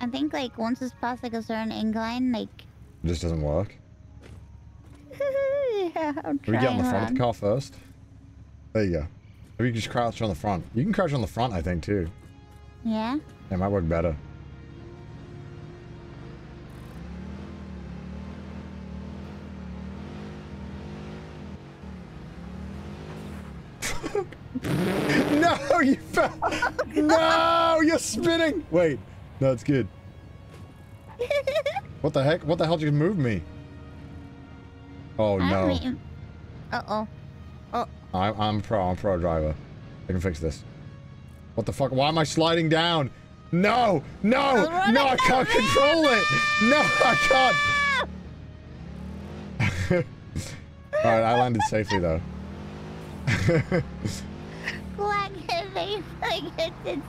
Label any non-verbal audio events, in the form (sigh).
I think like once it's past like a certain incline, like. It just doesn't work. (laughs) yeah, I'm Can we get on the front of the car first? There you go. Maybe you just crouch on the front. You can crouch on the front, I think, too. Yeah. It might work better. (laughs) no, you fell. (laughs) no, you're spinning. Wait, no, it's good. (laughs) What the heck? What the hell just moved me? Oh I no. Uh oh. Oh. I'm, I'm pro. I'm pro driver. I can fix this. What the fuck? Why am I sliding down? No! No! No, I can't control it! No, I can't! (laughs) Alright, I landed safely though. They like it did